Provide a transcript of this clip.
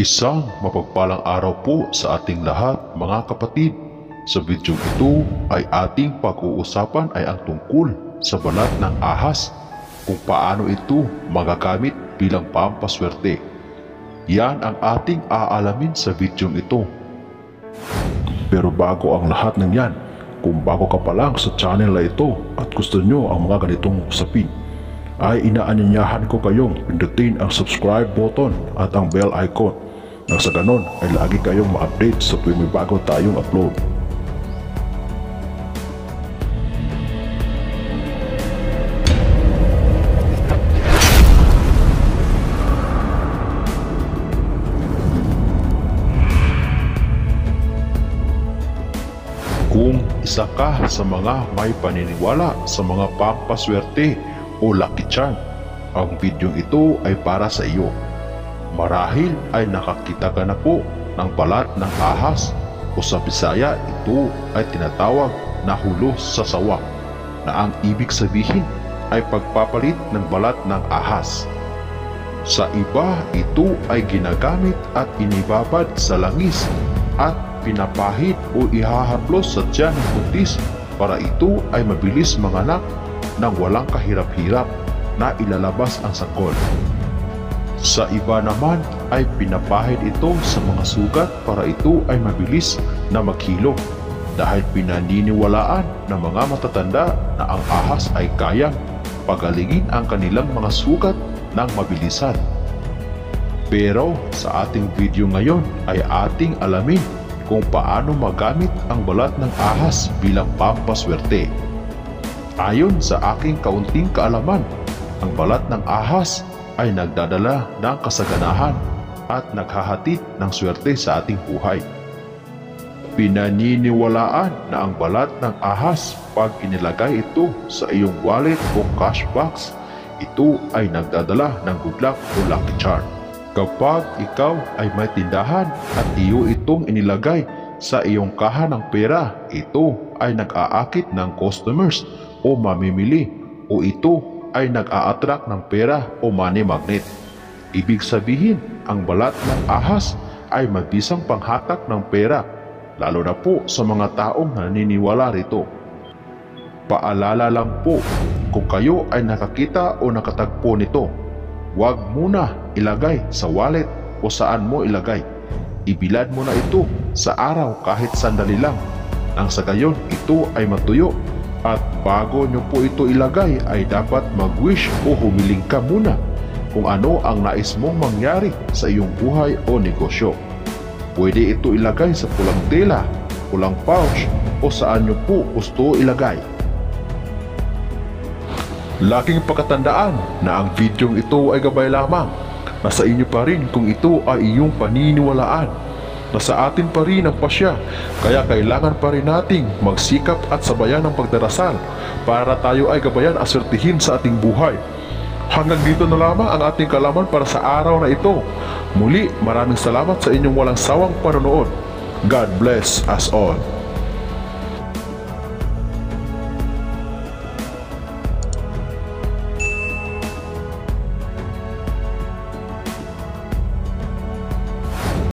Isang mapagpalang araw po sa ating lahat mga kapatid. Sa video ito ay ating pag-uusapan ay ang tungkol sa balat ng ahas kung paano ito magagamit bilang pampaswerte. Yan ang ating aalamin sa video ito. Pero bago ang lahat ng yan, kung bago ka pa lang sa channel na ito at gusto nyo ang mga ganitong usapin, ay inaanyayahan ko kayong pindutin ang subscribe button at ang bell icon nang sa ganon ay lagi kayong ma-update sa tuwing may bago tayong upload. Kung isa ka sa mga may paniniwala sa mga pampaswerte o lucky charm, ang video ito ay para sa iyo. Marahil ay nakakita ka na po ng balat ng ahas o sa Bisaya ito ay tinatawag na hulo sa sawa na ang ibig sabihin ay pagpapalit ng balat ng ahas. Sa iba ito ay ginagamit at inibabad sa langis at pinapahid o ihahaplos sa tiyan ng buntis para ito ay mabilis manganak nang walang kahirap-hirap na ilalabas ang sakol. Sa iba naman ay pinapahid ito sa mga sugat para ito ay mabilis na maghilom dahil pinaniniwalaan ng mga matatanda na ang ahas ay kayang pagalingin ang kanilang mga sugat ng mabilisan. Pero sa ating video ngayon ay ating alamin kung paano magamit ang balat ng ahas bilang pampaswerte. Ayon sa aking kaunting kaalaman, ang balat ng ahas ay nagdadala ng kasaganahan at naghahatid ng swerte sa ating buhay. Pinaniniwalaan na ang balat ng ahas pag inilagay ito sa iyong wallet o cash box, ito ay nagdadala ng good luck o lucky charm. Kapag ikaw ay may tindahan at iyo itong inilagay sa iyong kaha ng pera, ito ay nag-aakit ng customers o mamimili o ito ay nag-a-attract ng pera o money magnet. Ibig sabihin, ang balat ng ahas ay mabisang panghatak ng pera, lalo na po sa mga taong naniniwala rito. Paalala lang po, kung kayo ay nakakita o nakatagpo nito, huwag muna ilagay sa wallet o saan mo ilagay. Ibilad mo na ito sa araw kahit sandali lang. Nang sa gayon, ito ay matuyo at bago nyo po ito ilagay ay dapat mag-wish o humiling ka muna kung ano ang nais mong mangyari sa iyong buhay o negosyo. Pwede ito ilagay sa pulang tela, pulang pouch o saan nyo po gusto ilagay. Laking pagkatandaan na ang videong ito ay gabay lamang. Nasa inyo pa rin kung ito ay iyong paniniwalaan. Nasa atin pa rin ang pasya, kaya kailangan pa rin nating magsikap at sabayan ng pagdarasal para tayo ay gabayan asertihin sa ating buhay. Hanggang dito na lamang ang ating kalaman para sa araw na ito. Muli, maraming salamat sa inyong walang sawang panonood. God bless us all.